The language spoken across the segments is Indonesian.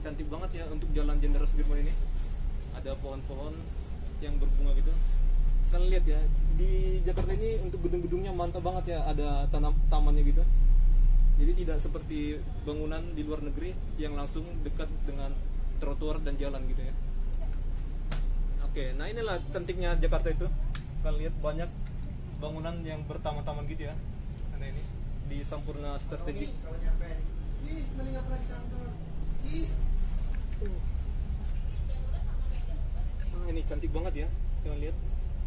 cantik banget ya untuk jalan Jenderal Sudirman ini. Ada pohon-pohon yang berbunga gitu. Kalian lihat ya di Jakarta ini untuk gedung-gedungnya mantap banget ya. Ada tanam tamannya gitu. Jadi tidak seperti bangunan di luar negeri yang langsung dekat dengan trotoar dan jalan gitu ya. Oke nah inilah cantiknya Jakarta itu. Kalian lihat banyak bangunan yang bertaman-taman gitu ya. Nah ini di Sampurna Strategik. Ih di kantor. Ih Nah, ini cantik banget ya. Kalian lihat.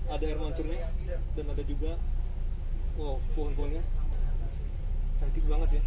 Ada air mancurnya dan ada juga wow, pohon-pohonnya. Cantik banget ya.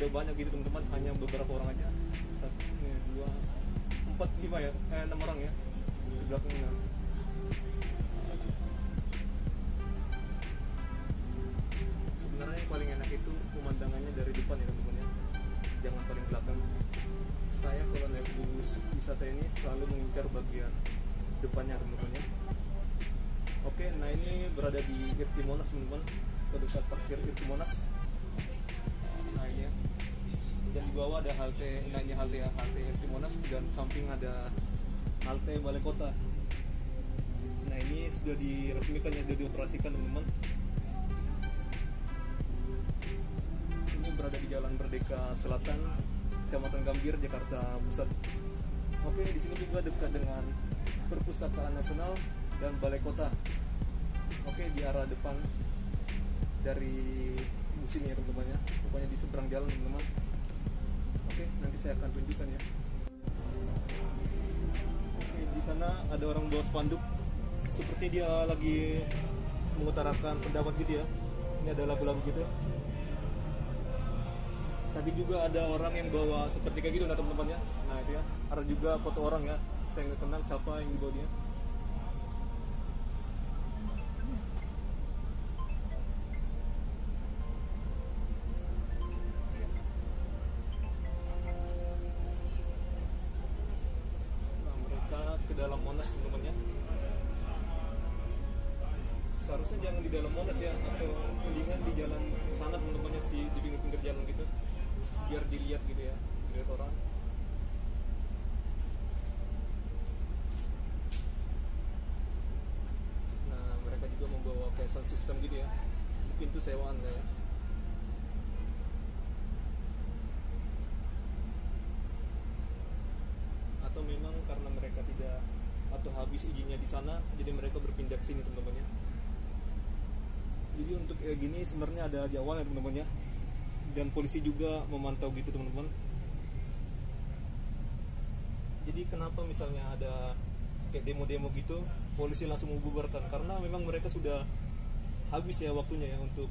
Udah banyak gitu teman-teman. Hanya beberapa orang aja. Satu ini, dua empat lima ya. Eh enam orang ya. Di belakangnya sebenarnya yang paling enak itu pemandangannya dari depan ya teman-teman ya. Jangan paling belakang. Saya kalau naik bus wisata ini selalu mengincar bagian depannya teman-teman ya. Oke nah ini berada di Irti Monas teman-teman dekat parkir Irti Monas bawah ada halte ini halte halte RT Monas dan samping ada halte balai kota. Nah ini sudah diresmikan ya sudah dioperasikan teman-teman ini berada di Jalan Merdeka Selatan Kecamatan Gambir Jakarta Pusat. Oke di sini juga dekat dengan Perpustakaan Nasional dan Balai Kota. Oke di arah depan dari bus ini ya teman-teman ya pokoknya di seberang jalan teman-teman oke nanti saya akan tunjukkan ya. Oke di sana ada orang bawa spanduk. Seperti dia lagi mengutarakan pendapat gitu ya. Ini ada lagu-lagu gitu tadi juga ada orang yang bawa seperti kayak gitu nah teman-teman ya nah itu ya. Ada juga foto orang ya. Saya nggak kenal siapa yang dibawa dia itu sewaan kayak. atau memang karena mereka tidak atau habis izinnya di sana jadi mereka berpindah ke sini teman-teman ya jadi untuk kayak gini sebenarnya ada di awal ya teman-teman ya dan polisi juga memantau gitu teman-teman. Jadi kenapa misalnya ada kayak demo-demo gitu polisi langsung membubarkan? Karena memang mereka sudah habis ya waktunya ya untuk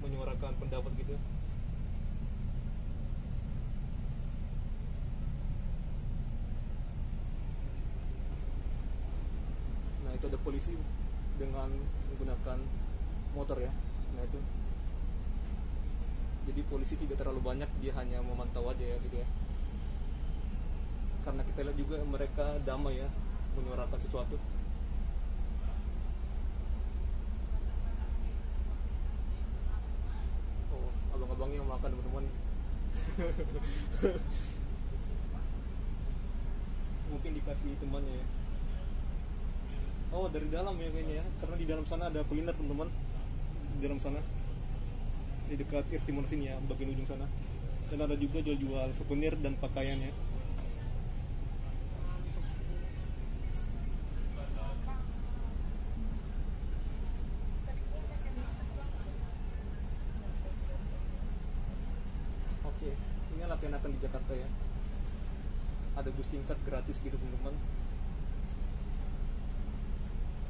menyuarakan pendapat gitu Nah itu ada polisi dengan menggunakan motor ya. Nah itu. Jadi polisi tidak terlalu banyak, dia hanya memantau aja ya gitu ya. Karena kita lihat juga mereka damai ya, menyuarakan sesuatu. Oh, abang-abangnya yang makan teman-teman. Mungkin dikasih temannya ya. Oh dari dalam ya kayaknya ya, karena di dalam sana ada kuliner teman-teman. Di dalam sana, di dekat Irtimon sini ya, bagian ujung sana. Dan ada juga jual-jual souvenir dan pakaian ya. enakan di Jakarta ya ada bus tingkat gratis gitu teman-teman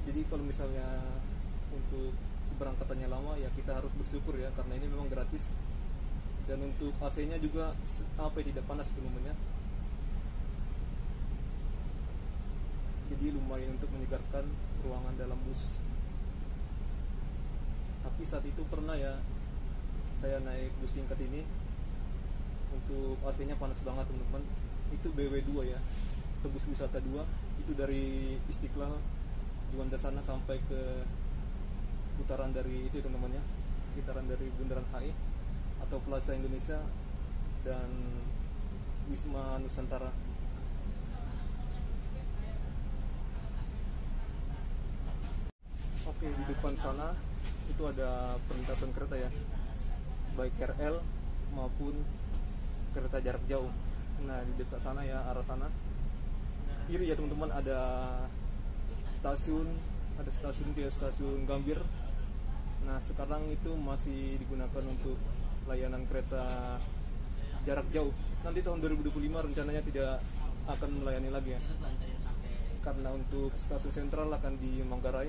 jadi kalau misalnya untuk keberangkatannya lama ya kita harus bersyukur ya karena ini memang gratis. Dan untuk AC-nya juga apa ya, tidak panas teman-teman ya jadi lumayan untuk menyegarkan ruangan dalam bus. Tapi saat itu pernah ya saya naik bus tingkat ini untuk AC-nya panas banget teman-teman. Itu BW2 ya atau bus wisata 2 itu dari Istiqlal Juanda sana sampai ke putaran dari itu teman-teman ya sekitaran dari Bundaran HI atau Plaza Indonesia dan Wisma Nusantara Oke di depan sana itu ada perlintasan kereta ya baik KRL maupun kereta jarak jauh. Nah di dekat sana ya arah sana kiri ya teman-teman ada stasiun ada stasiun itu ya stasiun Gambir. Nah sekarang itu masih digunakan untuk layanan kereta jarak jauh. Nanti tahun 2025 rencananya tidak akan melayani lagi ya karena untuk stasiun sentral akan di Manggarai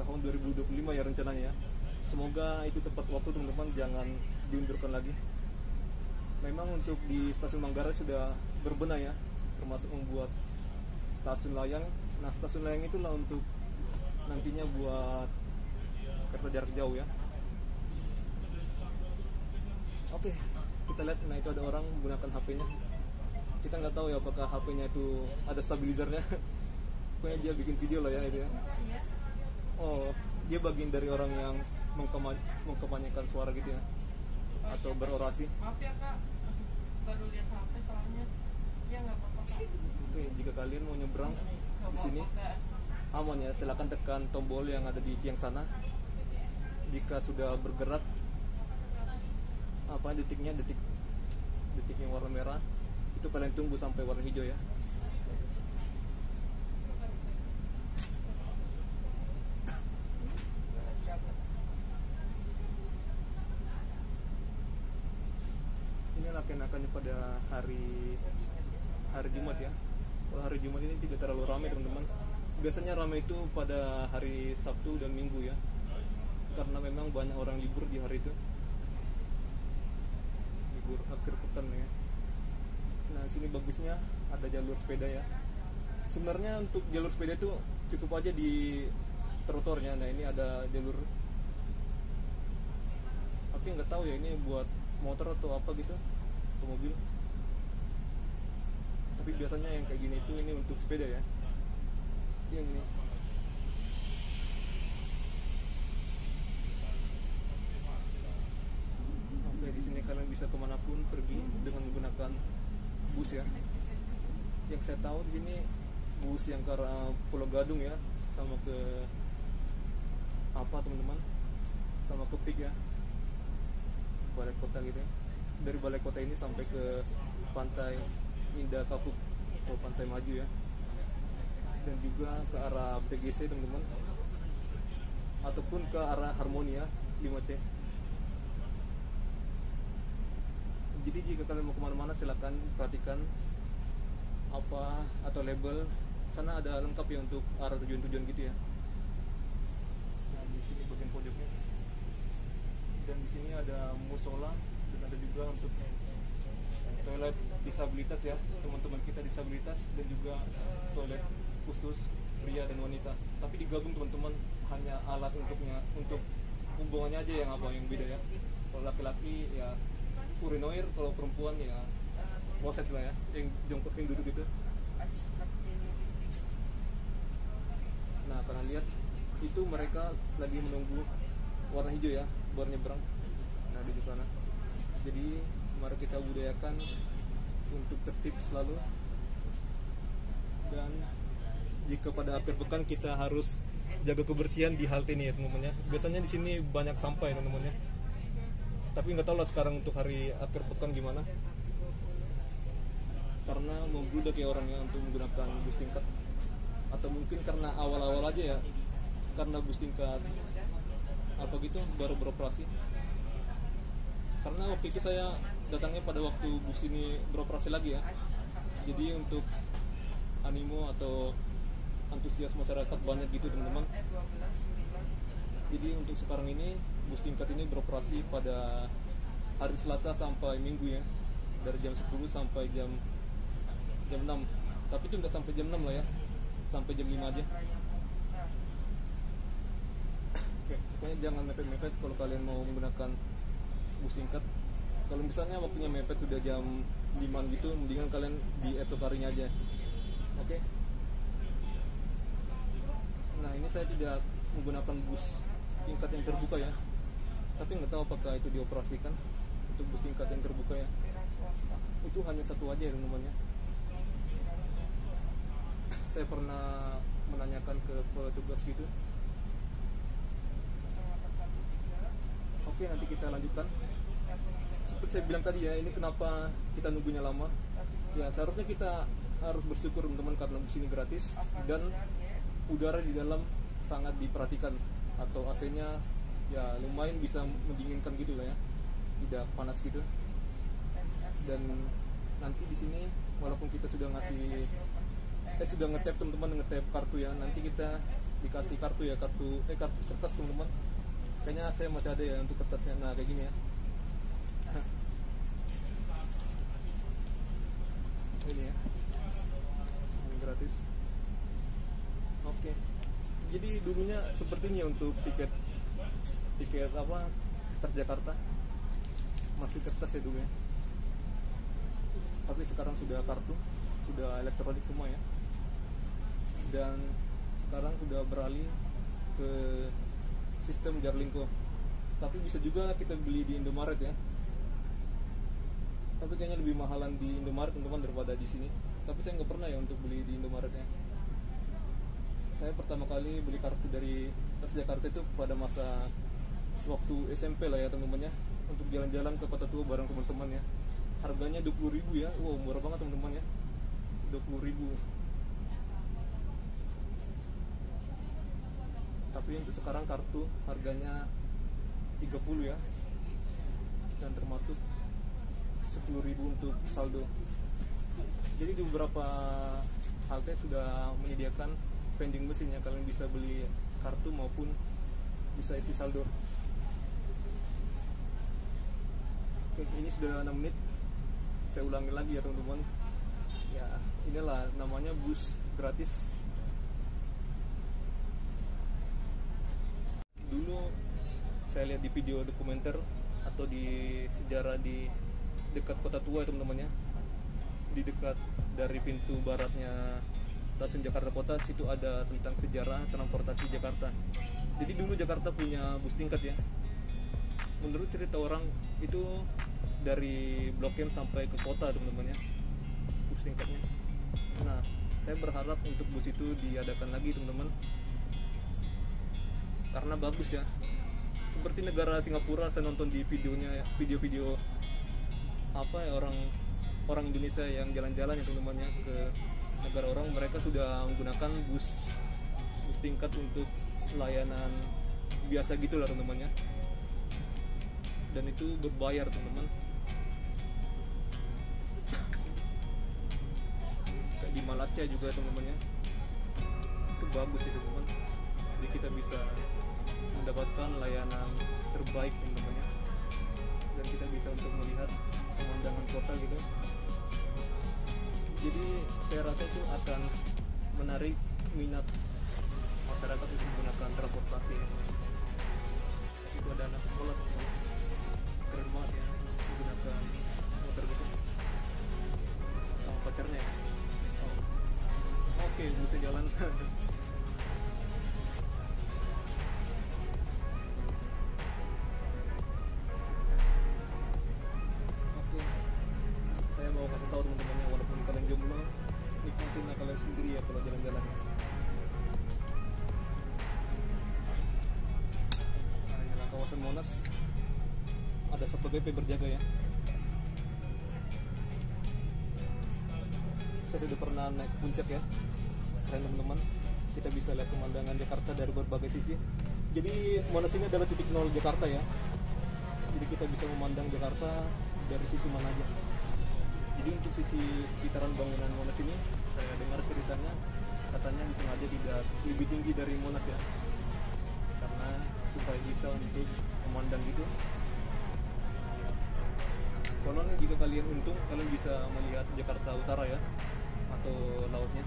tahun 2025 ya rencananya ya. Semoga itu tepat waktu teman-teman jangan diundurkan lagi. Memang untuk di stasiun Manggarai sudah berbenah ya, termasuk membuat stasiun layang. Nah stasiun layang itulah untuk nantinya buat kereta jarak jauh ya. Oke, kita lihat. Nah itu ada orang menggunakan HP-nya. Kita nggak tahu ya apakah HP-nya itu ada stabilizernya. Pokoknya dia bikin video lah ya itu ya. Oh, dia bagian dari orang yang mengkampanyekan suara gitu ya, atau berorasi. Maaf ya kak, baru lihat HP soalnya. Ya nggak apa-apa. Oke, jika kalian mau nyebrang di sini, aman ya. Silakan tekan tombol yang ada di tiang sana. Jika sudah bergerak, apa detiknya detik detik warna merah, itu kalian tunggu sampai warna hijau ya. ini akan-akannya pada hari hari Jumat ya. Hari Jumat ini tidak terlalu ramai teman-teman. Biasanya ramai itu pada hari Sabtu dan Minggu ya. Karena memang banyak orang libur di hari itu. Libur akhir pekan ya. Nah, sini bagusnya ada jalur sepeda ya. Sebenarnya untuk jalur sepeda itu cukup aja di trotoarnya. Nah, ini ada jalur tapi nggak tahu ya ini buat motor atau apa gitu atau mobil tapi biasanya yang kayak gini itu ini untuk sepeda ya? Yang ini. Oke di sini kalian bisa ke mana pun pergi dengan menggunakan bus ya. Yang saya tahu di sini bus yang ke arah Pulau Gadung ya sama ke apa teman-teman? Sama ke Pik ya. Balai kota gitu ya. dari balai kota ini sampai ke pantai Indah Kapuk atau pantai Maju ya. Dan juga ke arah PGC teman-teman. Ataupun ke arah Harmonia 5C. Jadi jika kalian mau ke mana-mana silahkan perhatikan apa atau label. Sana ada lengkap ya untuk arah tujuan-tujuan gitu ya. Nah di sini bagian pojoknya. Dan di sini ada musola dan ada juga untuk toilet disabilitas ya teman-teman kita disabilitas dan juga toilet khusus pria dan wanita. Tapi digabung teman-teman hanya alat untuknya untuk hubungannya aja yang apa yang beda ya. Kalau laki-laki ya urinoir kalau perempuan ya woset lah ya yang jongkok yang duduk gitu nah karena lihat itu mereka lagi menunggu warna hijau ya buat nyebrang. Nah di sana. Jadi mari kita budayakan untuk tertib selalu. Dan jika pada akhir pekan kita harus jaga kebersihan di halte ini ya teman-teman ya biasanya di sini banyak sampah ya teman-teman ya tapi nggak tahu lah sekarang untuk hari akhir pekan gimana. Karena membludak ya orangnya untuk menggunakan bus tingkat. Atau mungkin karena awal-awal aja ya. Karena bus tingkat apa gitu baru beroperasi. Karena waktu itu saya datangnya pada waktu bus ini beroperasi lagi ya. Jadi untuk animo atau antusias masyarakat banyak gitu teman-teman. 12 9 jadi untuk sekarang ini bus tingkat ini beroperasi pada hari Selasa sampai Minggu ya. Dari jam 10 sampai jam jam 6 tapi itu nggak sampai jam 6 lah ya. Sampai jam 5 aja. Oke, pokoknya jangan mepet-mepet kalau kalian mau menggunakan bus tingkat kalau misalnya waktunya mepet sudah jam 5 gitu mendingan kalian di esok harinya aja. Oke? Nah ini saya tidak menggunakan bus tingkat yang terbuka ya. Tapi nggak tahu apakah itu dioperasikan untuk bus tingkat yang terbuka ya. Itu hanya satu aja ya ya swasta saya pernah menanyakan ke petugas gitu. 0813 oke nanti kita lanjutkan. 1 seperti saya bilang tadi ya ini kenapa kita nunggunya lama? Ya seharusnya kita harus bersyukur teman-teman karena bus ini gratis dan udara di dalam sangat diperhatikan atau AC-nya ya lumayan bisa mendinginkan gitu lah ya. Tidak panas gitu. Dan nanti di sini walaupun kita sudah ngasih eh sudah ngetap teman-teman ngetap kartu ya nanti kita dikasih kartu ya kartu eh kartu kertas teman-teman. Kayaknya saya masih ada ya untuk kertasnya. Nah kayak gini ya ini ya. Yang gratis. Oke. Jadi dulunya seperti ini ya untuk tiket tiket apa Transjakarta masih kertas ya dulu ya. Tapi sekarang sudah kartu sudah elektronik semua ya. Dan sekarang sudah beralih ke sistem Jarlingko tapi bisa juga kita beli di Indomaret ya tapi kayaknya lebih mahalan di Indomaret teman-teman daripada di sini. Tapi saya nggak pernah ya untuk beli di Indomaret ya saya pertama kali beli kartu dari Transjakarta itu pada masa waktu SMP lah ya teman-teman ya untuk jalan-jalan ke kota tua bareng teman-teman ya. Harganya 20.000 ya. Wow murah banget teman-teman ya. 20.000 tapi untuk sekarang kartu harganya 30 ya. Dan termasuk 10.000 untuk saldo. Jadi di beberapa halte sudah menyediakan vending mesin ya kalian bisa beli kartu maupun bisa isi saldo. Oke ini sudah 6 menit. Saya ulangi lagi ya teman-teman. Ya inilah namanya bus gratis. Dulu saya lihat di video dokumenter atau di sejarah di dekat kota tua ya teman-teman ya di dekat dari pintu baratnya stasiun Jakarta Kota situ ada tentang sejarah transportasi Jakarta. Jadi dulu Jakarta punya bus tingkat ya. Menurut cerita orang itu dari Blok M sampai ke kota teman-teman ya bus tingkatnya. Nah saya berharap untuk bus itu diadakan lagi teman-teman. Karena bagus ya. Seperti negara Singapura saya nonton di videonya video-video apa ya orang orang Indonesia yang jalan-jalan ya teman-teman ya ke negara orang mereka sudah menggunakan bus bus tingkat untuk layanan biasa gitu lah teman-teman ya dan itu berbayar teman-teman. Di Malaysia juga teman-teman ya itu bagus itu teman jadi kita bisa mendapatkan layanan terbaik teman-teman ya dan kita bisa untuk melihat pemandangan kota gitu jadi saya rasa itu akan menarik minat masyarakat untuk menggunakan transportasi itu ada anak sekolah keren banget ya menggunakan motor gitu sama pacarnya ya? oh. oke bisa jalan Pp berjaga ya. Saya sudah pernah naik puncak ya, kalian teman-teman. Kita bisa lihat pemandangan Jakarta dari berbagai sisi. Jadi Monas ini adalah titik nol Jakarta ya. Jadi kita bisa memandang Jakarta dari sisi mana aja jadi untuk sisi sekitaran bangunan Monas ini saya dengar ceritanya katanya disengaja tidak lebih tinggi dari Monas ya karena supaya bisa untuk memandang gitu konon jika kalian untung kalian bisa melihat Jakarta Utara ya atau lautnya.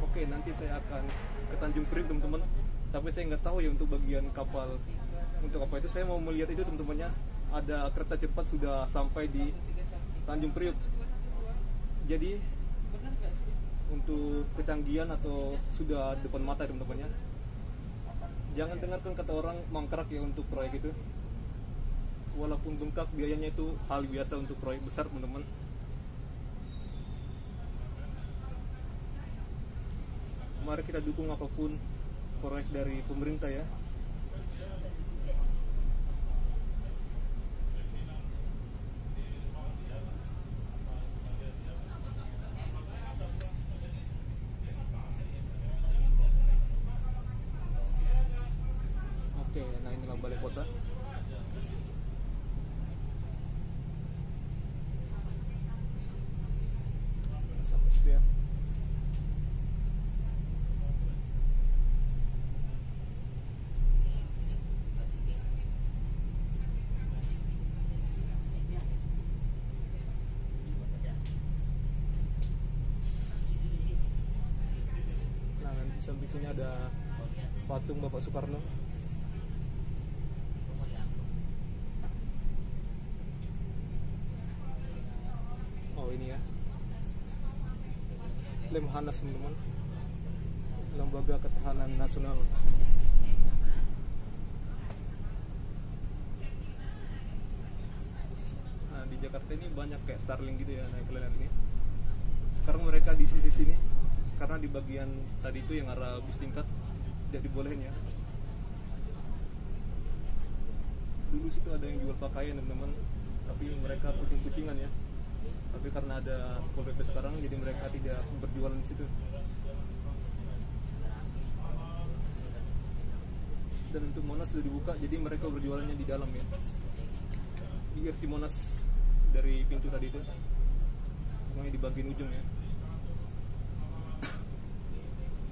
Oke nanti saya akan ke Tanjung Priok teman-teman. Tapi saya nggak tahu ya untuk bagian kapal. Untuk apa itu? Saya mau melihat itu teman-temannya. Ada kereta cepat sudah sampai di Tanjung Priok jadi untuk kecanggihan atau sudah depan mata teman-temannya jangan dengarkan kata orang mangkrak ya untuk proyek itu. Walaupun bengkak biayanya itu hal biasa untuk proyek besar teman-teman. Mari kita dukung apa pun proyek dari pemerintah ya Oke, nah inilah balai kota. Sampai situ ya. Nah, nanti samping sini ada patung Bapak Soekarno. Oh ini ya. Lemhanas teman-teman. Lembaga Ketahanan Nasional. Nah di Jakarta ini banyak kayak Starling gitu ya kalian lihat ini Sekarang mereka di sisi sini Karena di bagian tadi itu yang arah bus tingkat Tidak dibolehin ya. Dulu situ ada yang jual pakaian teman-teman. Tapi mereka kucing-kucingan ya. Tapi karena ada Pol PP sekarang jadi mereka tidak berjualan di situ. Dan untuk Monas sudah dibuka jadi mereka berjualannya di dalam ya. Di Monas dari pintu tadi itu. Pokoknya di bagian ujung ya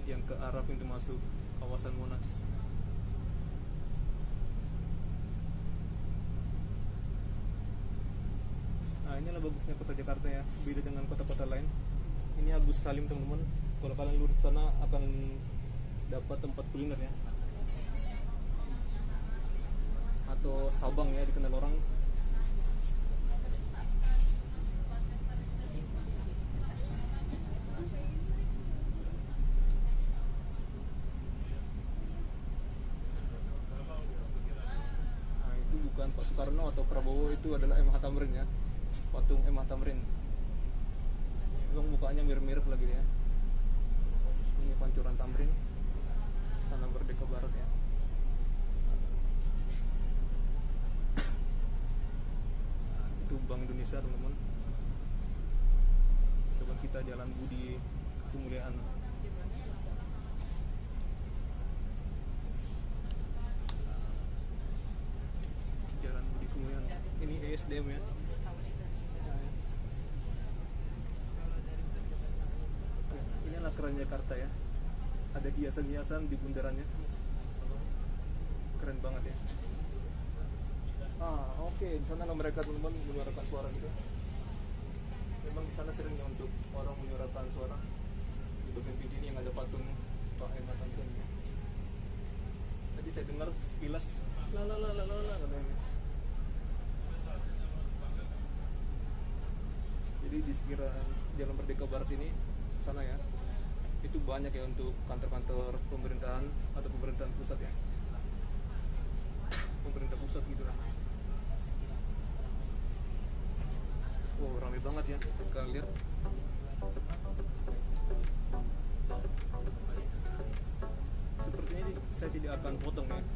yang ke arah pintu masuk kawasan Monas. Nah inilah bagusnya kota Jakarta ya. Beda dengan kota-kota lain. Ini Agus Salim teman-teman. Kalau kalian lurus sana akan dapat tempat kuliner ya. Atau Sabang ya dikenal orang Nah itu bukan Pak Soekarno atau Prabowo itu adalah M. H. Tamrin ya patung M. H. Tamrin memang mukanya mirip-mirip lagi ya ini pancuran Tamrin sana Merdeka Barat ya itu Bank Indonesia teman-teman depan kita Jalan Budi Kemuliaan Jalan Budi Kemuliaan ini ESDM ya Ya, inilah keren Jakarta ya. Ada hiasan-hiasan di bundarannya. Keren banget ya. Ah oke. Di sana mereka teman-teman menyuarakan suara gitu. Memang di sana sering untuk orang menyuarakan suara. Di bagian pintu ini yang ada patung Pak. Tamrin ya. tadi saya dengar sekilas la la la la la la katanya. Jadi di sekitaran Jalan Merdeka Barat ini sana ya itu banyak ya untuk kantor-kantor pemerintahan atau pemerintahan pusat ya? Pemerintah pusat gitu lah. Wow ramai banget ya kalian lihat. Sepertinya ini saya tidak akan potong ya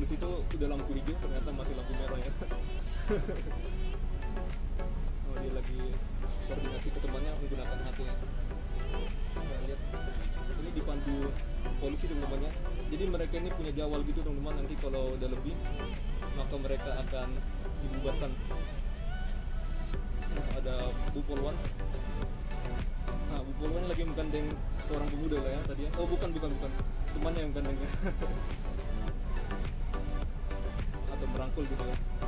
polisi itu udah lampu hijau ternyata masih lampu merah ya. Oh dia lagi koordinasi ke temannya menggunakan hati ya. Lihat. Ini dipandu polisi teman-temannya. Jadi mereka ini punya jawal gitu teman-teman. Nanti kalau udah lebih maka mereka akan dibubarkan. Nah, ada Bu Polwan. Nah Bu Polwan lagi menggandeng seorang pemuda lah ya tadi ya. Oh bukan bukan bukan. Temannya yang menggandengnya atau merangkul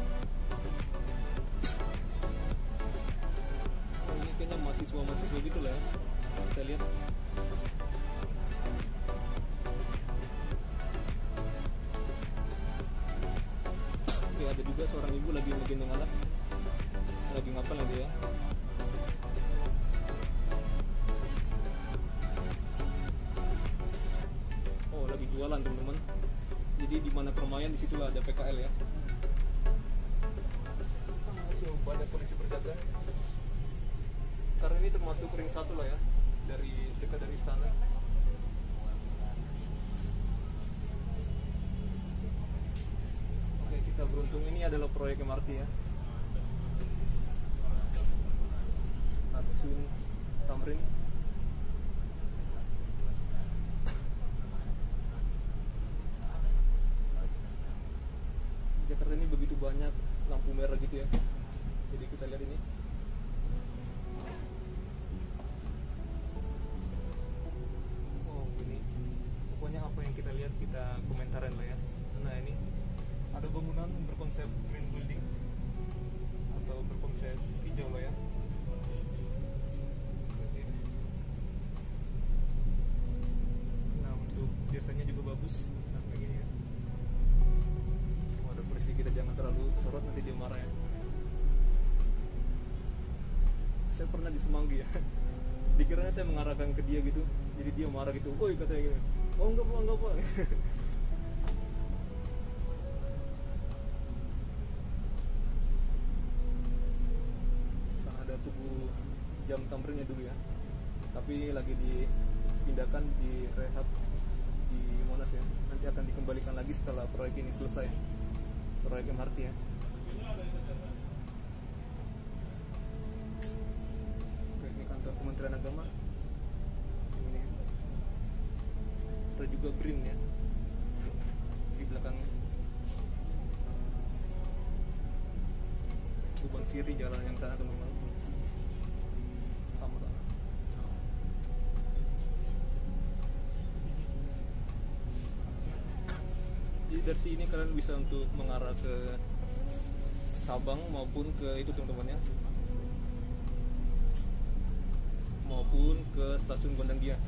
proyek pernah di Semanggi ya. Dikiranya saya mengarahkan ke dia gitu jadi dia marah gitu woi katanya gitu. Oh enggak pak enggak pak. Ada tubuh jam tamrinnya dulu ya tapi lagi dipindahkan di rehab di Monas ya. Nanti akan dikembalikan lagi setelah proyek ini selesai. Proyek MRT ya Siri jalan yang sana teman-teman sama jadi dari sini kalian bisa untuk mengarah ke Sabang maupun ke itu teman-teman ya. Maupun ke stasiun Gondang Dia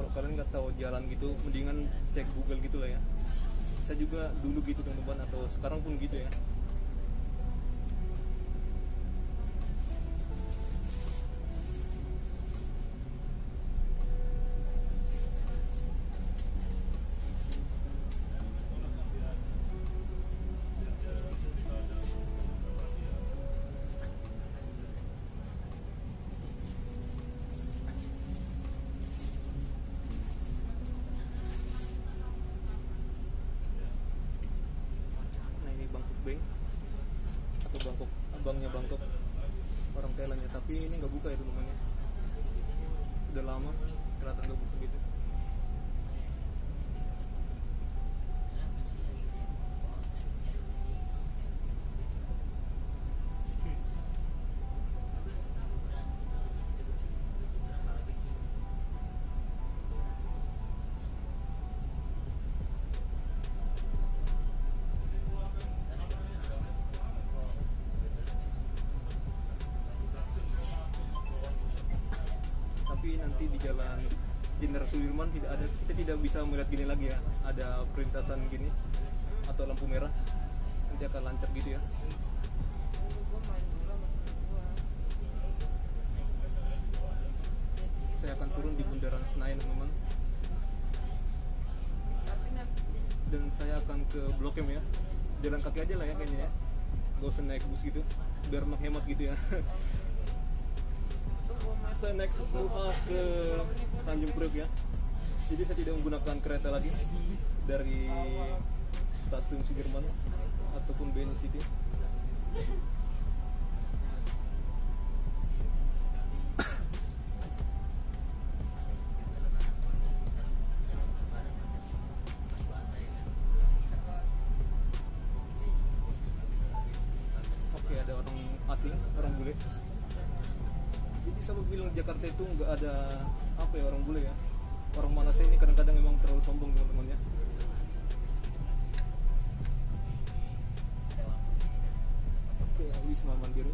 kalau kalian nggak tahu jalan gitu mendingan cek Google gitu lah ya. Saya juga dulu gitu teman-teman atau sekarang pun gitu ya banknya Bangkok. Orang Thailand ya tapi ini nggak buka ya teman-teman ya udah lama kelihatan nggak buka gitu tapi nanti di jalan Jenderal Sudirman tidak ada kita tidak bisa melihat gini lagi ya. Ada perintasan gini atau lampu merah. Nanti akan lancar gitu ya. Saya akan turun di bundaran Senayan teman-teman dan saya akan ke Blok M ya. Jalan kaki aja lah ya kayaknya ya. Gak usah naik bus gitu. Biar menghemat gitu ya. saya naik 10A ke Tanjung Priok ya? Jadi saya tidak menggunakan kereta lagi dari stasiun Sudirman ataupun BNI City Nah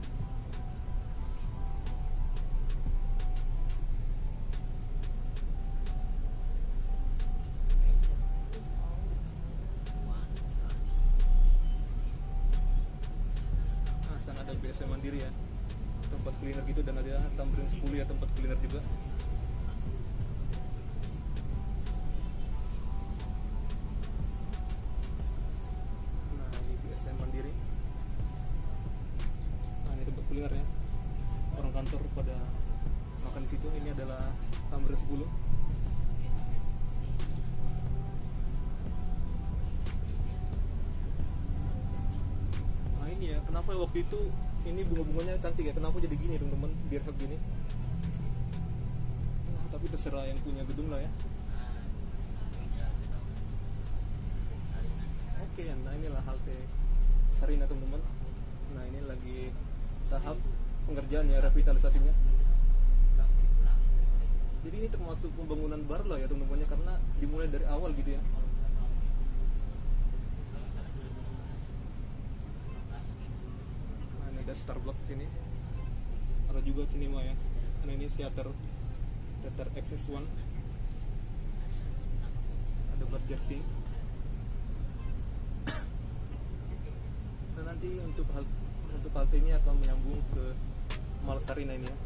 sana ada BSM Mandiri ya. Tempat kuliner gitu dan ada Tamrin 10 ya tempat kuliner juga waktu itu ini bunga-bunganya cantik ya? Kenapa jadi gini teman-teman? Biar gini. Nah, tapi terserah yang punya gedung lah ya. Oke, nah inilah halte Sarina teman-teman. Nah ini lagi tahap pengerjaan ya revitalisasinya. Jadi ini termasuk pembangunan baru lah ya teman-teman ya karena dimulai dari awal gitu ya. Nah, ini ada Starbucks sini. Ada juga cinema ya. Nah, ini teater teater XS1. Ada Burger King. Nah, nanti untuk hal untuk halte ini akan menyambung ke Malsarina ini ya.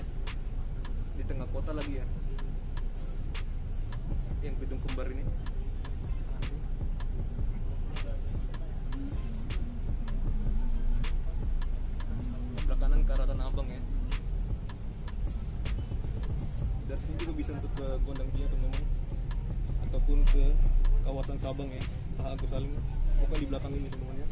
Ya. Di tengah kota lagi ya. Yang gedung kembar ini. sebelah kanan ke arah Tanah Abang ya. Dari sini juga bisa untuk ke Gondang Dia teman-teman. Ataupun ke kawasan Sabang ya. Pak Agus Salim. Di belakang ini teman-teman ya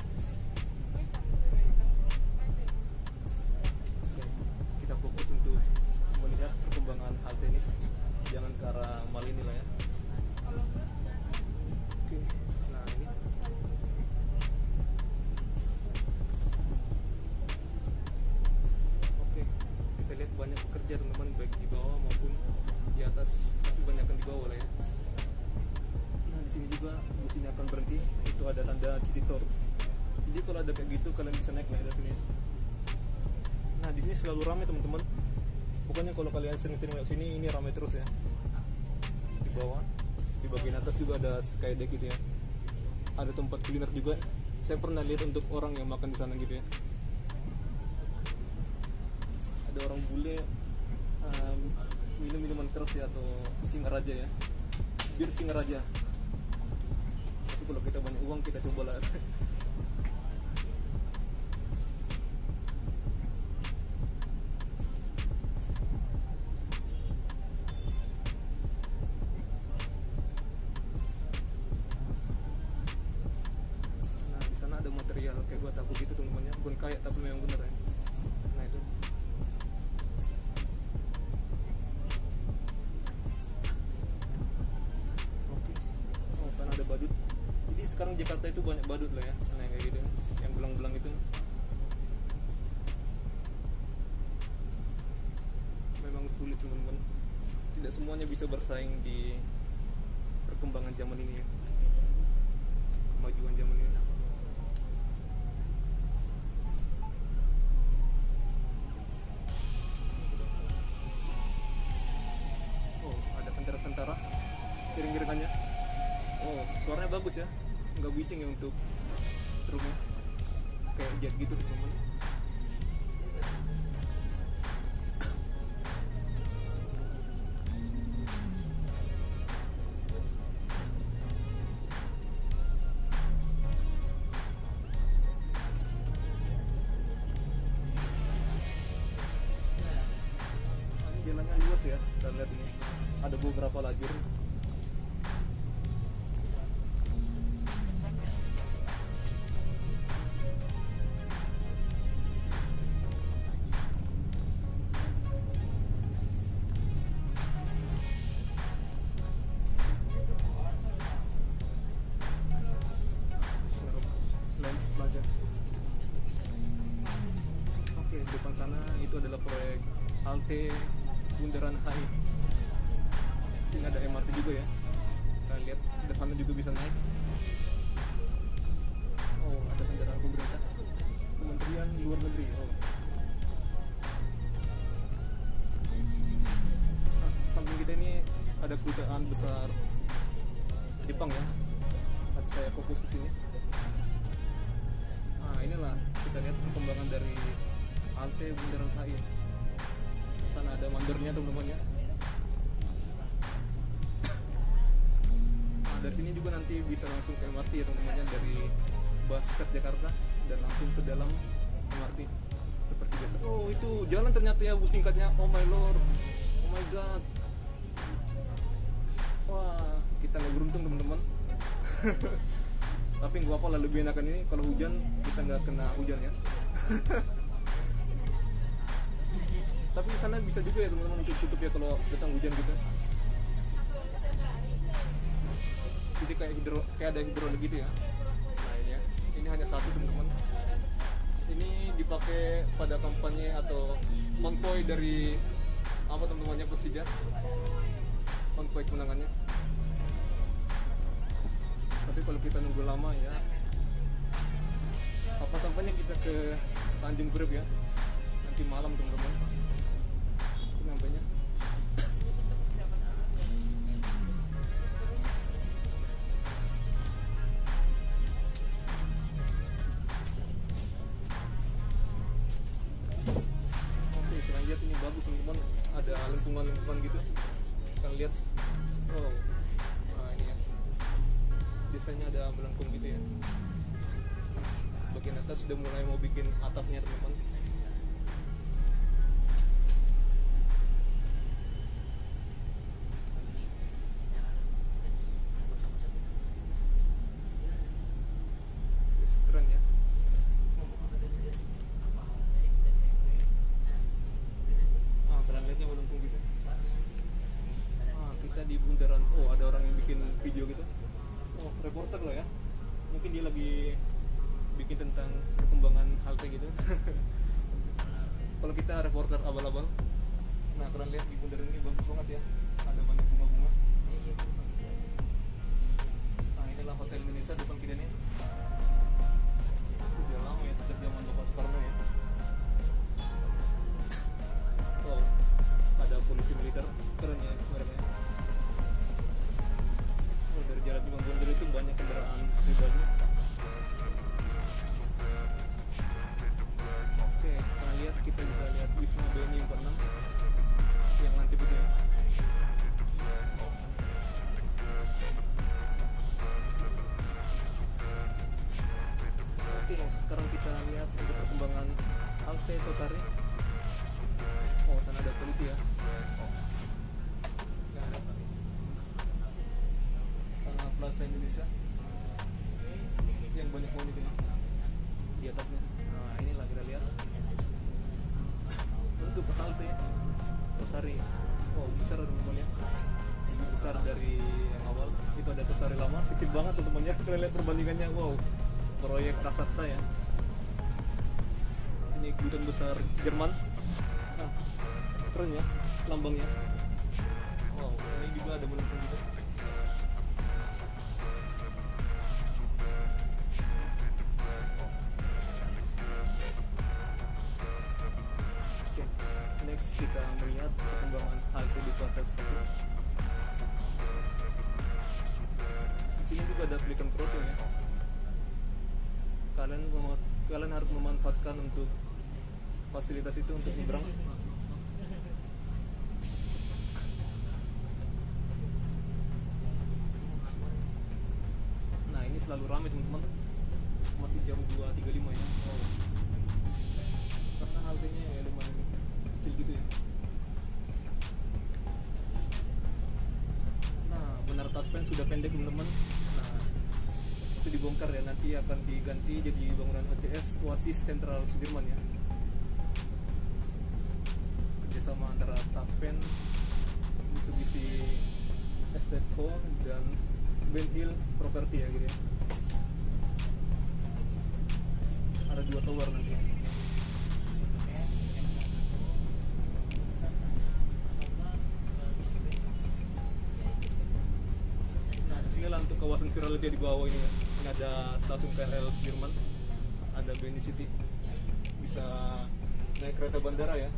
ada gitu ya. Ada tempat kuliner juga. Saya pernah lihat untuk orang yang makan di sana gitu ya. ada orang bule um, minum minuman keras ya atau singaraja ya bir singaraja tapi kalau kita banyak uang kita coba Jakarta itu banyak badut lah ya nah kayak gitu. Yang belang-belang itu. Memang sulit teman-teman. Tidak semuanya bisa bersaing di perkembangan zaman ini ya. Kemajuan zaman ini. Oh ada tentara-tentara. Kiring-kiringannya oh suaranya bagus ya bising ya untuk truknya kayak jet gitu teman kedutaan besar Jepang ya Nanti saya fokus ke sini Nah inilah kita lihat perkembangan dari halte Bundaran HI. Sana ada mandornya teman-teman ya. Nah, dari sini juga nanti bisa langsung ke MRT ya teman-teman dari Basket Jakarta dan langsung ke dalam MRT seperti biasa. Oh itu jalan ternyata ya bus tingkatnya. Oh my lord, oh my god. Kita nggak beruntung teman-teman. tapi nggak apa lah lebih enakan ini. Kalau hujan kita nggak kena hujan ya. Tapi di sana bisa juga ya teman-teman untuk tutup ya kalau datang hujan gitu. Jadi kayak hidro kayak ada hidrolik gitu ya. Nah ini ya. Ini hanya satu teman-teman. Ini dipakai pada kampanye atau konvoy dari apa teman-temannya Persija? Konvoy kemenangannya tapi kalau kita nunggu lama ya apa sampainya kita ke Tanjung Priok ya? Nanti malam teman-teman nah kalian lihat di bundaran ini bagus banget ya kalian lihat perbandingannya wow proyek raksasa ya. Ini kedutaan besar Jerman Selalu ramai teman-teman. Masih jam 2.35 ya. Wow karena haltenya ya lumayan kecil gitu ya nah benar taspen sudah pendek teman-teman nah itu dibongkar ya nanti akan diganti jadi bangunan OCS Oasis Central Sudirman ya kerjasama antara taspen Mitsubishi Estate Co dan Ben Hill Property ya gitu ya ada dua tower nanti Nah, sini lah untuk kawasan viral dia di bawah ini ya. Ini ada stasiun KRL Sudirman, ada Beni City. Bisa naik kereta bandara ya.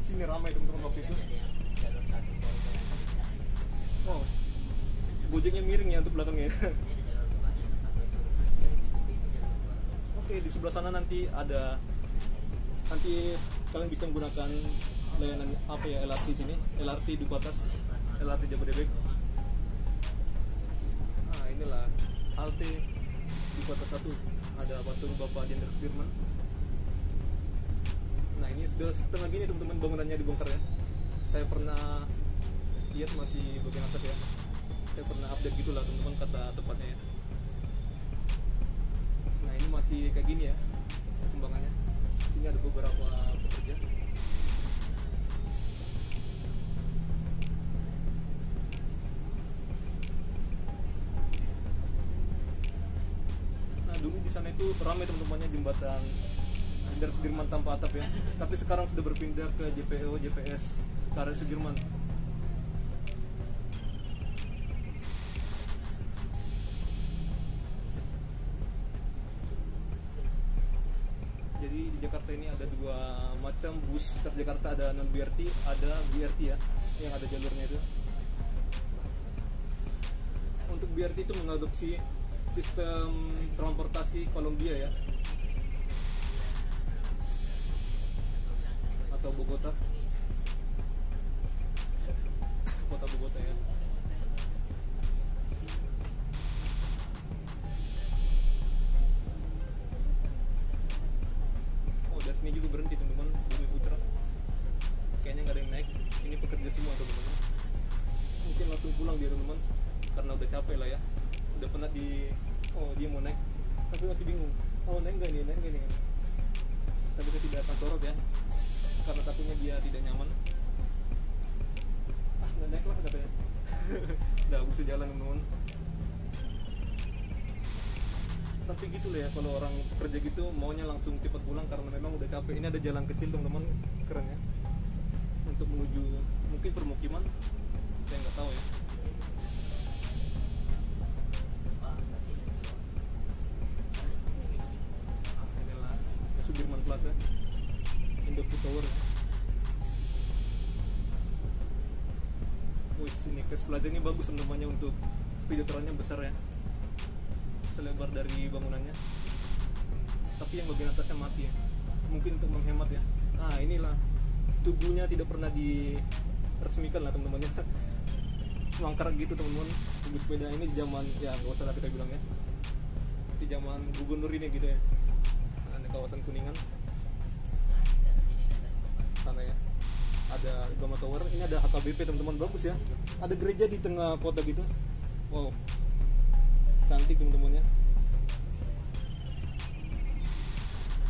Sini ramai teman-teman waktu itu. Gojeknya miring ya untuk belakangnya. Oke, di sebelah sana nanti ada nanti kalian bisa menggunakan layanan apa ya LRT sini, LRT di atas, LRT Jabodebek nah inilah halte di kota satu. Ada patung Bapak Jenderal Sudirman. Nah ini sudah setengah gini teman-teman bangunannya dibongkar ya saya pernah lihat masih bagian atas ya saya pernah update gitulah teman-teman kata tepatnya ya nah ini masih kayak gini ya perkembangannya sini ada beberapa pekerja Nah dulu di sana itu ramai teman-temannya jembatan dari Sudirman tanpa atap ya. Tapi sekarang sudah berpindah ke JPO JPS Karya Sudirman. Jakarta ini ada dua macam bus Transjakarta ada non BRT, ada BRT ya, yang ada jalurnya itu. Untuk BRT itu mengadopsi sistem transportasi Kolombia ya atau Bogota Ini bagus teman-temannya untuk video terangnya besar ya. Selebar dari bangunannya. Tapi yang bagian atasnya mati ya. Mungkin untuk menghemat ya. Nah inilah. Tubuhnya tidak pernah diresmikan lah teman-temannya mangkrak gitu teman-teman. Tubuh sepeda ini di zaman ya nggak usah lah kita bilang ya. Di zaman gubernur ini gitu ya. Ada kawasan kuningan ada Gama Tower. Ini ada HKBP teman-teman. Bagus ya. Ada gereja di tengah kota gitu. Wow. Cantik teman-teman ya.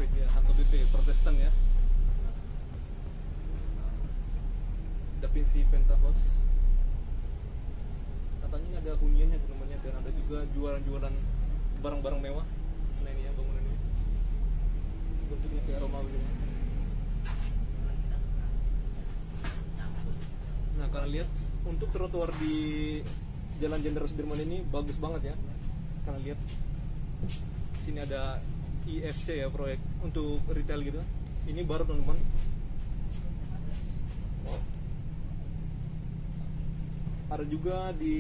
Gereja HKBP Protestan ya. Da Vinci Penthouse katanya ini ada hunian juga jualan-jualan barang-barang mewah. Nah ini ya bangunan ini. Bentuknya kayak Romawi ya. nah kalian lihat untuk trotoar di Jalan Jenderal Sudirman ini bagus banget ya. Kalian lihat sini ada IFC ya proyek untuk retail gitu. Ini baru teman-teman. Ada juga di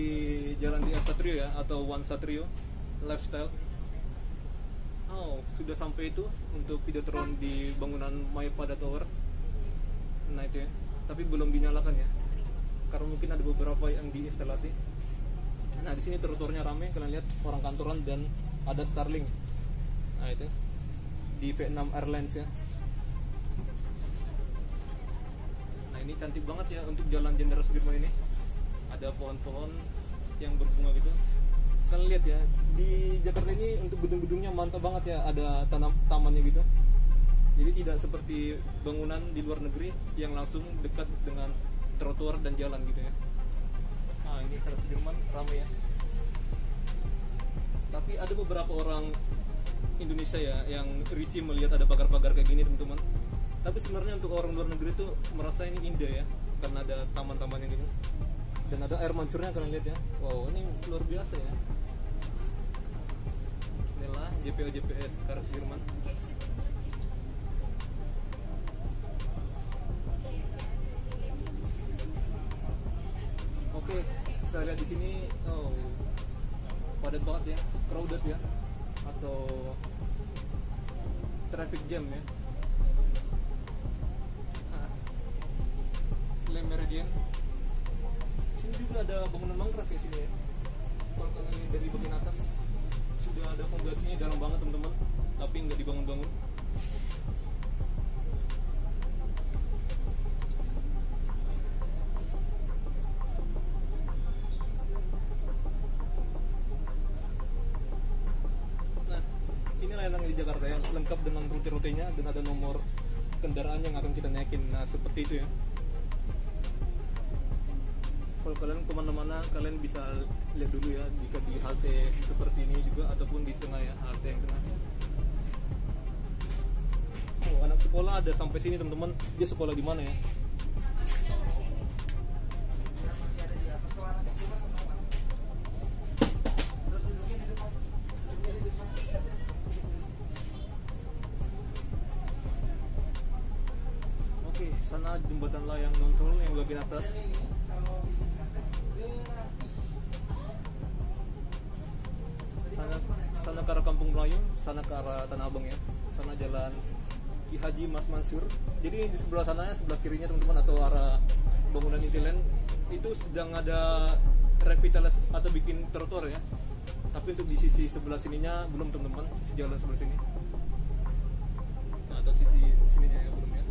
jalan di Satrio ya atau One Satrio lifestyle. Oh sudah sampai itu untuk Videotron di bangunan Mayapada Tower. Nah itu ya. Tapi belum dinyalakan ya karena mungkin ada beberapa yang diinstalasi. Nah di sini trotoarnya rame kalian lihat orang kantoran dan ada Starlink. Nah itu. Di V6 Airlines ya. Nah ini cantik banget ya untuk jalan Jenderal Sudirman ini. Ada pohon-pohon yang berbunga gitu. Kalian lihat ya di Jakarta ini untuk gedung-gedungnya mantap banget ya. Ada tanam tamannya gitu. Jadi tidak seperti bangunan di luar negeri yang langsung dekat dengan trotoar dan jalan gitu ya. Nah ini kalau Sudirman ramai ya. Tapi ada beberapa orang Indonesia ya yang risih melihat ada pagar-pagar kayak gini teman-teman. Tapi sebenarnya untuk orang luar negeri tuh merasa ini indah ya karena ada taman-tamannya gitu dan ada air mancurnya kalian lihat ya. Wow ini luar biasa ya. Inilah JPO JPS Karas Jerman saya lihat di sini oh padat banget ya crowded ya atau traffic jam ya. Nah, Le Meridian sini juga ada bangunan mangrove ya sini ya. Kalau kalian dari bagian atas. Sudah ada fondasinya dalam banget teman-teman. Tapi nggak dibangun-bangun Nah, inilah yang di Jakarta ya, lengkap dengan rute-rutenya dan ada nomor kendaraan yang akan kita naikin. Nah, seperti itu ya. Kalau kalian ke mana-mana, kalian bisa lihat dulu ya, jika di halte seperti ini juga ataupun di tengah ya, halte yang tengah. Oh, anak sekolah ada sampai sini teman-teman. Dia sekolah di mana ya? Mansur. Jadi di sebelah sana sebelah kirinya teman-teman atau arah bangunan Intiland itu sedang ada revitalisasi atau bikin trotoar ya. Tapi untuk di sisi sebelah sininya belum teman-teman, sisi jalan sebelah sini. Nah, atau sisi sininya ya belum ya.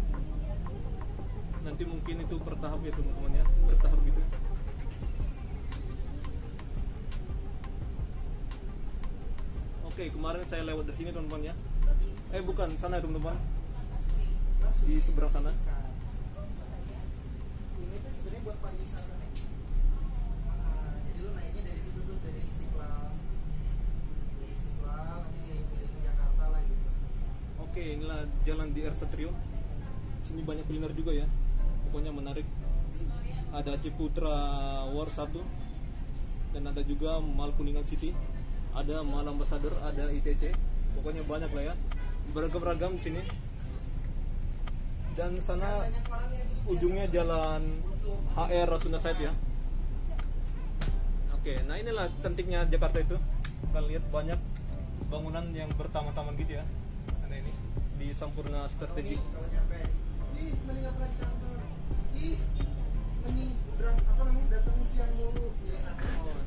Nanti mungkin itu bertahap ya teman-teman ya, bertahap gitu. Oke, kemarin saya lewat dari sini teman-teman ya. Eh bukan, sana ya teman-teman. Di seberang sana. ini tuh sebenarnya buat pariwisata nih Ah, jadi lu naiknya dari situ tuh dari Istiqlal dari Istiqlal nanti keliling Jakarta lah gitu Oke, inilah jalan di R Satrio. Sini banyak kuliner juga ya. Pokoknya menarik. Ada Ciputra War 1 dan ada juga Mal Kuningan City. Ada Mal Ambassador, ada ITC. Pokoknya banyak lah ya. Beragam-ragam di sini. Dan sana ujungnya jalan HR Rasuna Said ya. Oke, nah inilah cantiknya Jakarta itu. Kalian lihat banyak bangunan yang bertaman-taman gitu ya. Nah ini di Sampurna Strategi. Oh,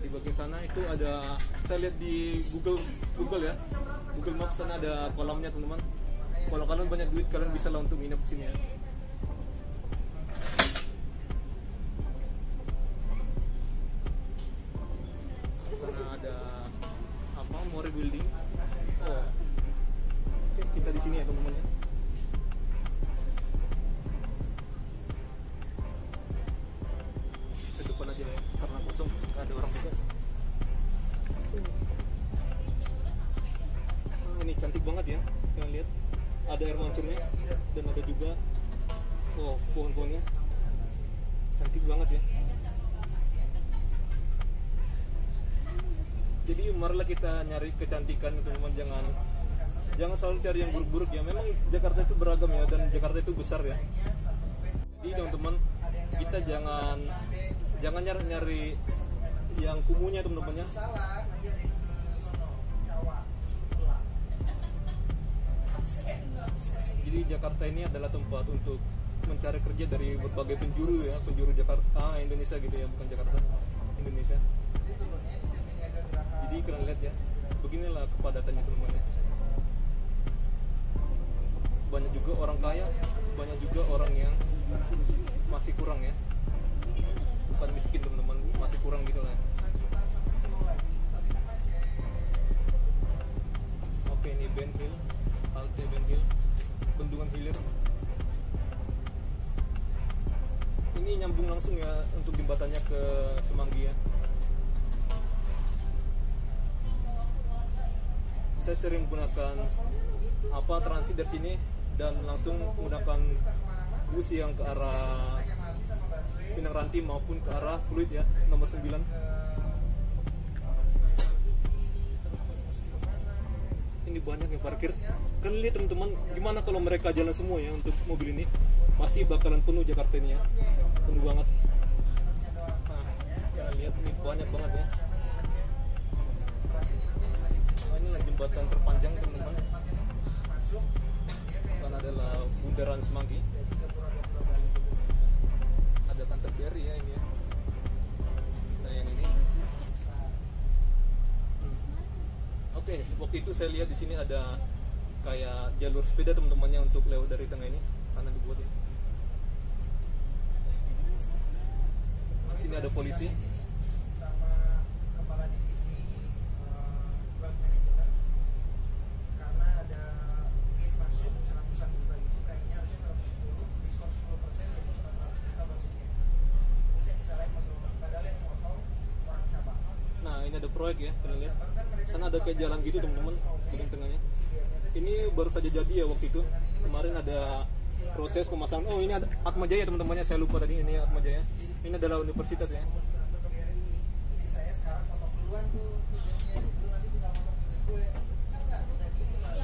di bagian sana itu ada saya lihat di Google Google ya. Google Maps sana ada kolamnya teman-teman. Kalau kalian banyak duit kalian bisa lah untuk nginep sini ya. Kecantikan teman-teman jangan jangan selalu cari yang buruk-buruk ya. Memang Jakarta itu beragam ya dan Jakarta itu besar ya. Jadi teman-teman kita jangan jangan nyari-nyari yang kumuhnya teman-teman ya. Jadi Jakarta ini adalah tempat untuk mencari kerja dari berbagai penjuru ya penjuru Jakarta ah, Indonesia gitu ya bukan Jakarta Indonesia. Jadi kalian lihat ya beginilah kepadatannya teman-teman ya. banyak juga orang kaya banyak juga orang yang masih kurang ya. Bukan miskin teman-teman masih kurang gitu lah. Oke ini Ben Hill halte Ben Hill bendungan hilir. Ini nyambung langsung ya untuk jembatannya ke Semanggi ya saya sering menggunakan apa transit dari sini dan langsung menggunakan bus yang ke arah Pinang Ranti maupun ke arah Pluit ya nomor 9 ini banyak yang parkir. Kan lihat teman-teman gimana kalau mereka jalan semua ya untuk mobil ini? Masih bakalan penuh Jakarta ini ya. Penuh banget. Nah, lihat ini banyak banget ya Jembatan terpanjang teman-teman. Sana adalah bundaran Semanggi. Ada Canterbury ya ini ya. Nah yang ini. Hmm. oke waktu itu saya lihat di sini ada kayak jalur sepeda teman-temannya untuk lewat dari tengah ini. Karena dibuat ya. Sini ada polisi sama kepala divisi eh, wealth management karena ada case masuk 100-an juta itu kayaknya harusnya 110 diskon 10 persen jadi cuma 100 juta masuknya bisa disalahin mas Roman padahal yang motong orang cabang nah ini ada proyek ya kalian lihat sana ada kayak jalan gitu teman-teman bagian tengahnya ini baru saja jadi ya waktu itu. Kemarin ada proses pemasangan. Oh ini ada Atma Jaya teman-temannya. Saya lupa tadi ini Atma Jaya ini adalah universitas ya transfer ke BRI jadi saya sekarang foto duluan tuh tugasnya dulu nanti tinggal foto tugas gue kan nggak bisa gini lah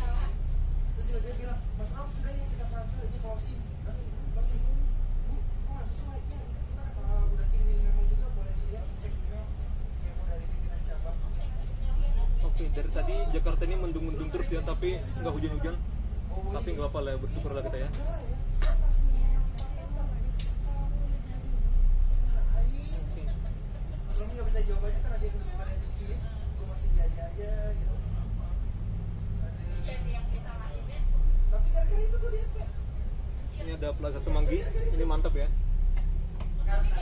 terus dia dia bilang mas Ram sudah ya kita transfer ini closing Hah? closing bu kok nggak sesuai ya itu kita uh, udah kirim memo juga boleh dilihat dicek email memo dari pimpinan cabang oke dari tadi Jakarta ini mendung-mendung terus ya tapi nggak hujan-hujan oh tapi nggak apa lah ya bersyukur lah kita ya enggak ya siapa sebenarnya yang kita tembak kamu udah jadi nah aing Oke. Mas Romi nggak bisa jawab aja karena dia kedudukannya tinggi gue masih jaya aja gitu Aduh. tapi gara-gara itu gue di SP ini ada Plaza Semanggi ini mantap ya karena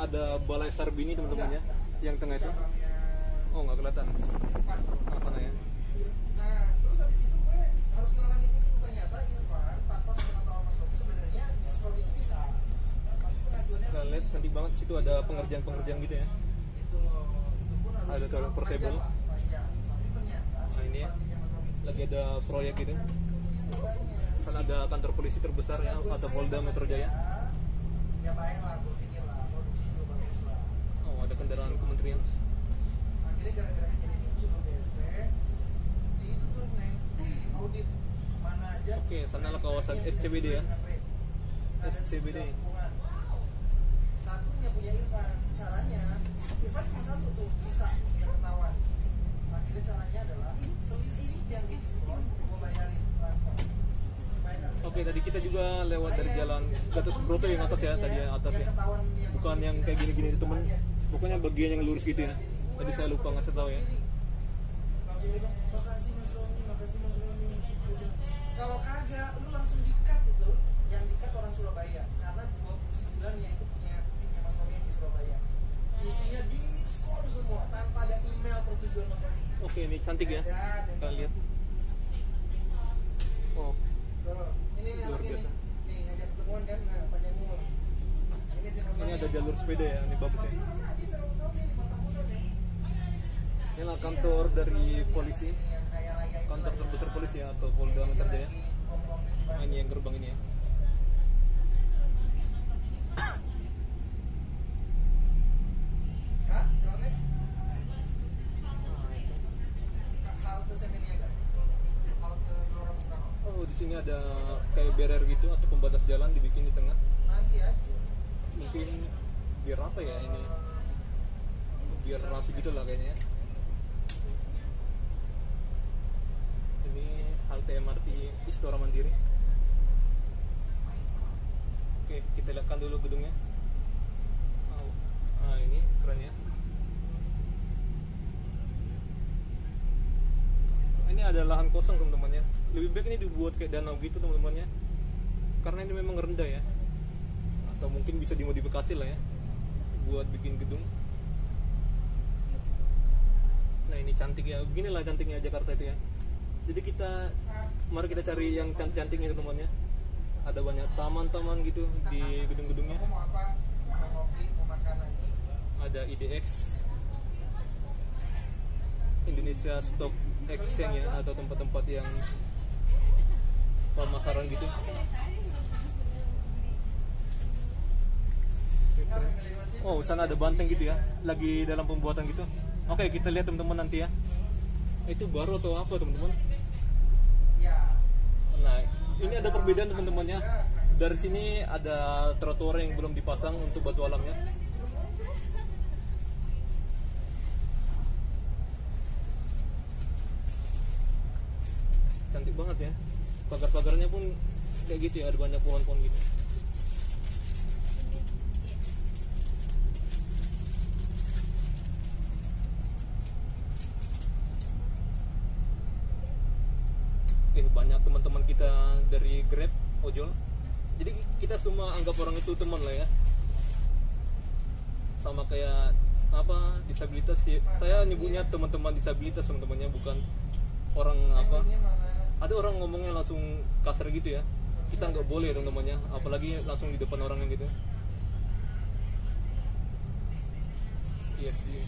ada Balai Sarbini teman-temannya yang tengah itu cabangnya oh nggak kelihatan Irfan ah, mana ya nah terus habis itu gue harus ngalangin ternyata Irfan tanpa sepengetahuan Mas Romi sebenarnya diskon itu bisa tapi pengajuannya kita lihat cantik banget situ ada pengerjaan-pengerjaan gitu ya Ada toilet portable. Nah, ini lagi ada proyek gitu kan ada kantor polisi terbesar ya atau Polda Metro Jaya ya oh ada kendaraan kementerian Oke, sanalah kawasan SCBD ya. SCBD. Nggak Oke, tadi kita juga lewat dari jalan Gatot Subroto yang atas ya, tadi ya atas ya. Bukan yang kayak gini-gini itu temen. Pokoknya bagian yang lurus gitu ya. Tadi saya lupa ngasih tahu ya. kalau kagak lu langsung dikat itu yang dikat orang Surabaya karena 29 nya itu punya timnya mas Romi yang di Surabaya isinya diskon semua tanpa ada email persetujuan mas Romi Oke, ini cantik ya. Kita lihat. Oh, Tuh, ini nih Luar anaknya biasa. nih nih ngajak ketemuan kan nah panjang umur ini tim mas ini Romi. ada jalur sepeda ya, ini bagus ya. nih Inilah kantor dari polisi. Kantor terbesar polisi ya atau Polda Metro Jaya. Nah, ini yang gerbang ini ya. Oh, di sini ada kayak barrier gitu atau pembatas jalan dibikin di tengah. Nanti aja. Mungkin biar apa ya ini? Biar rapi gitu lah kayaknya. ya. Ini halte MRT Istora Mandiri. Oke, kita lihatkan dulu gedungnya. Oh, Nah, ini keren ya. Ini ada lahan kosong teman-teman ya. Lebih baik ini dibuat kayak danau gitu teman-teman ya. Karena ini memang rendah ya. Atau mungkin bisa dimodifikasi lah ya buat bikin gedung. Nah ini cantik ya. Beginilah cantiknya Jakarta itu ya. Jadi kita mari kita cari yang cantik-cantiknya teman-teman ya. Ada banyak taman-taman gitu di gedung-gedungnya. Kamu mau apa? Mau ngopi, mau makan lagi? Ada IDX Indonesia Stock Exchange ya atau tempat-tempat yang pemasaran gitu. Oh, sana ada banteng gitu ya, lagi dalam pembuatan gitu. Oke, kita lihat teman-teman nanti ya. Itu baru atau apa teman-teman? Nah, ini ada perbedaan teman-temannya. Dari sini ada trotoar yang belum dipasang untuk batu alamnya. Cantik banget ya. Pagar-pagarnya pun kayak gitu ya, ada banyak pohon-pohon gitu. eh banyak teman-teman kita dari Grab ojol. Jadi kita semua anggap orang itu teman lah ya. Sama kayak apa disabilitas ya. saya nyebutnya teman-teman disabilitas teman-temannya bukan orang apa. ada orang ngomongnya langsung kasar gitu ya kita nggak boleh teman-temannya apalagi langsung di depan orang yang gitu. Iya iya.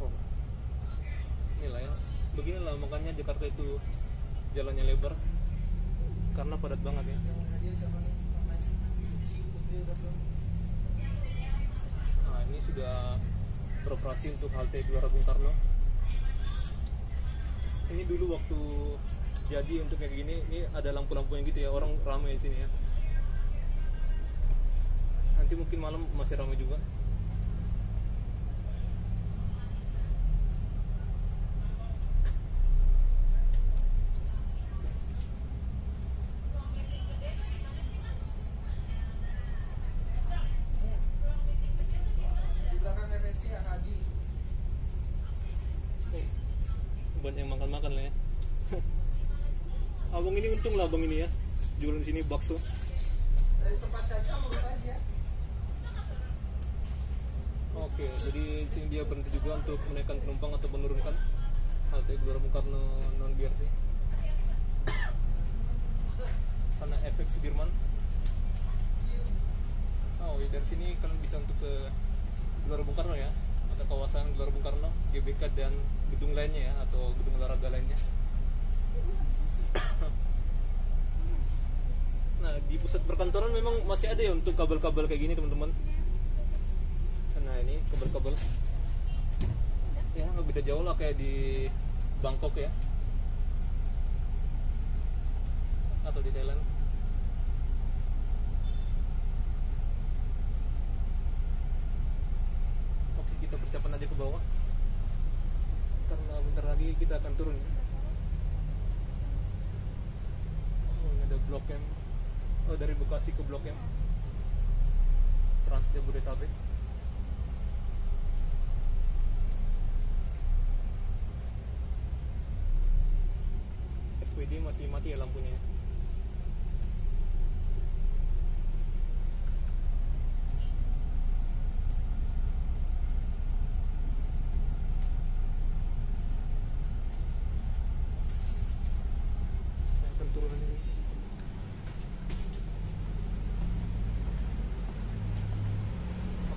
oh. Inilah ya. Beginilah makanya Jakarta itu jalannya lebar karena padat banget ya. Nah ini sudah beroperasi untuk halte Gelora Bung Karno. Ini dulu waktu jadi untuk kayak gini ini ada lampu-lampunya gitu ya orang ramai di sini ya. Nanti mungkin malam masih ramai juga Di belakang FSC Hadi. Oh, banyak yang makan-makan lah ya abang ini untung lah abang ini ya jualan sini bakso Dari tempat Caca lurus aja. Oke, jadi di sini dia berhenti juga untuk menaikkan penumpang atau menurunkan halte Gelora Bung Karno non BRT. Sana efek Sudirman. Oh, ya dari sini kalian bisa untuk ke Gelora Bung Karno ya, atau kawasan Gelora Bung Karno, GBK dan gedung lainnya ya, atau gedung olahraga lainnya. Nah, di pusat perkantoran memang masih ada ya untuk kabel-kabel kayak gini, teman-teman. Nah, ini kabel-kabel. Ya, nggak beda jauh lah kayak di Bangkok ya. Atau di Thailand. Oke, kita persiapan aja ke bawah. Karena bentar lagi kita akan turun. ya. Oh, ini ada Blok M. Oh, dari Bekasi ke Blok M. Trans Jabodetabek. FWD masih mati ya lampunya. ya?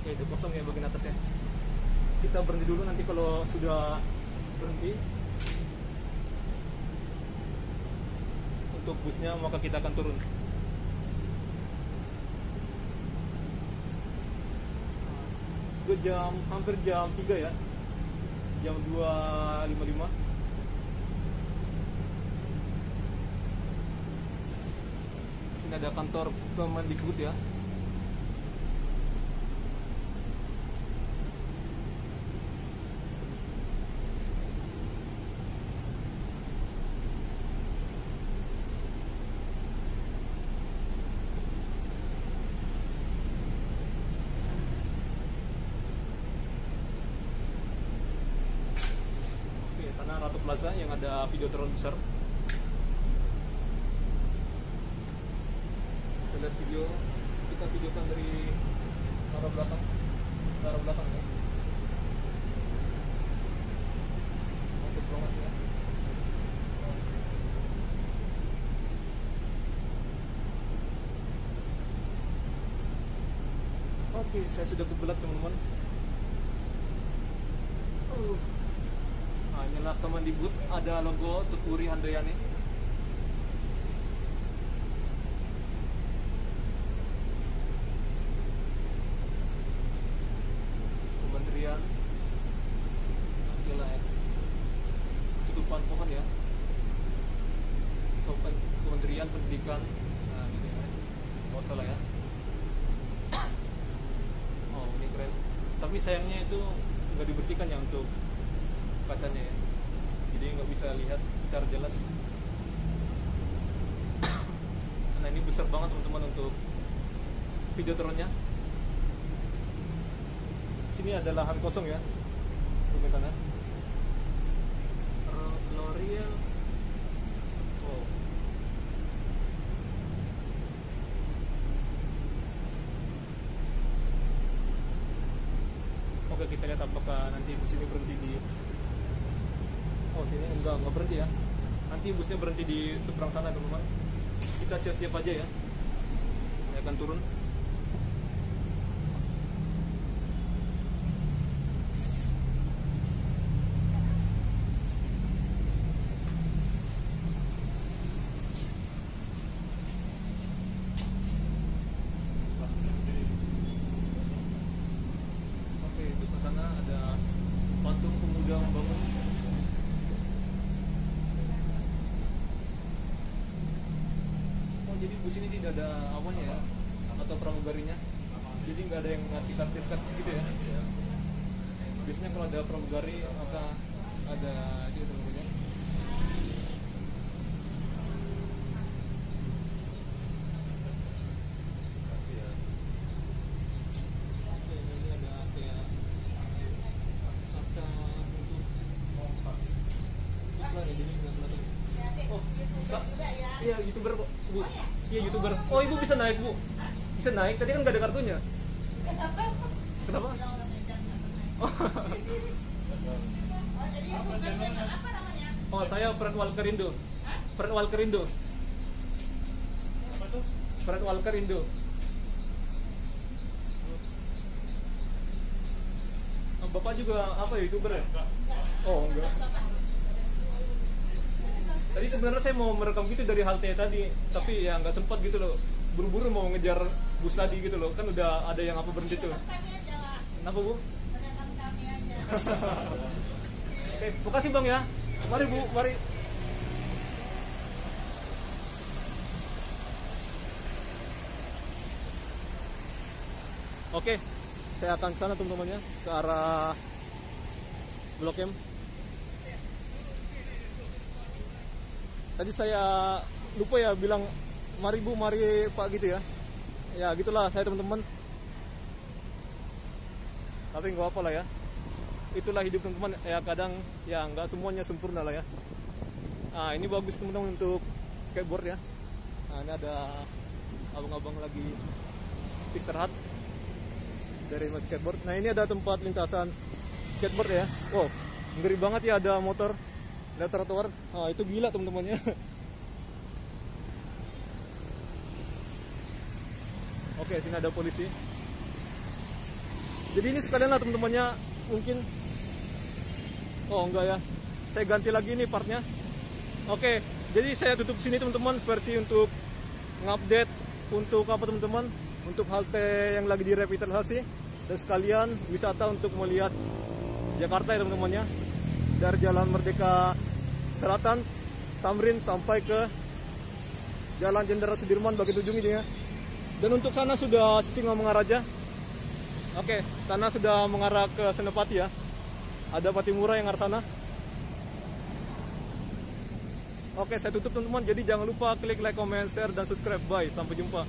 Oke, udah kosong ya bagian atas ya. Kita berhenti dulu nanti kalau sudah berhenti untuk busnya maka kita akan turun. Sudah jam hampir jam 3 ya. Jam 2.55 sini ada kantor Kemendikbud ya Oke, sana Ratu Plaza yang ada videotron besar. Kita lihat video, kita videokan dari arah belakang, arah belakang ya. Untuk banget ya. Oke, saya sudah kebelat teman-teman. Uh. Nah, inilah Kemendikbud ada logo Tuturi Handayani. Kementerian Gila ya. Tutupan pohon ya. Kemen- Kementerian Pendidikan. Nah, gitu ya. Oh, salah ya. Oh, ini keren. Tapi sayangnya itu nggak dibersihkan ya untuk kacanya ya jadi nggak bisa lihat secara jelas besar banget teman-teman untuk videotronnya sini ada lahan kosong ya ke sana L'Oreal oh Oke kita lihat apakah nanti bus ini berhenti di Oh sini enggak enggak berhenti ya. Nanti busnya berhenti di seberang sana teman-teman. Kita siap-siap aja ya. Saya akan turun. Oke, di sana ada patung pemuda membangun Oh jadi bus ini tidak ada awalnya ya atau pramugarinya. Jadi nggak ada yang ngasih kartis kartis gitu ya. Biasanya kalau ada pramugari maka ada gitu teman-teman Oke, ini ada kayak kaca untuk iklan ya jadi nggak kelihatan oh kak iya youtuber kok bu iya youtuber oh ibu bisa naik bu. Bisa naik tadi kan nggak ada kartunya. Kenapa? Oh, oh. Saya Fred Walker Indo. Fred Walker Indo. Fred Walker Indo. Oh, Bapak juga apa ya youtuber ya? Oh enggak. Tadi sebenarnya saya mau merekam gitu dari halte tadi, tapi ya nggak sempat gitu loh. Buru-buru mau ngejar bus tadi gitu loh, kan udah ada yang apa berhenti tuh. Kenapa bu? Oke, makasih bang ya. Mari bu, mari. Oke, saya akan sana teman-temannya ke arah Blok M. Tadi saya lupa ya bilang mari Bu, mari Pak gitu ya. Ya gitulah saya teman-teman. Tapi nggak apa lah ya. Itulah hidup teman-teman. Ya kadang ya nggak semuanya sempurna lah ya. Nah ini bagus teman-teman untuk skateboard ya. Nah ini ada abang-abang lagi istirahat dari mas skateboard. Nah ini ada tempat lintasan skateboard ya. Wow, ngeri banget ya ada motor lihat trotoar. Ah itu gila teman-temannya. Oke, sini ada polisi. Jadi ini sekalian lah teman-temannya mungkin. Oh enggak ya. saya ganti lagi nih partnya oke jadi saya tutup sini teman-teman versi untuk ngupdate untuk apa teman-teman untuk halte yang lagi direvitalisasi dan sekalian wisata untuk melihat Jakarta ya teman-teman ya dari Jalan Merdeka Selatan Tamrin sampai ke Jalan Jenderal Sudirman bagi ujung ini ya dan untuk sana sudah Singa Mengaraja oke sana sudah mengarah ke Senopati ya ada Patimura yang arah sana Oke, saya tutup teman-teman. Jadi jangan lupa klik like, comment, share, dan subscribe. Bye. Sampai jumpa.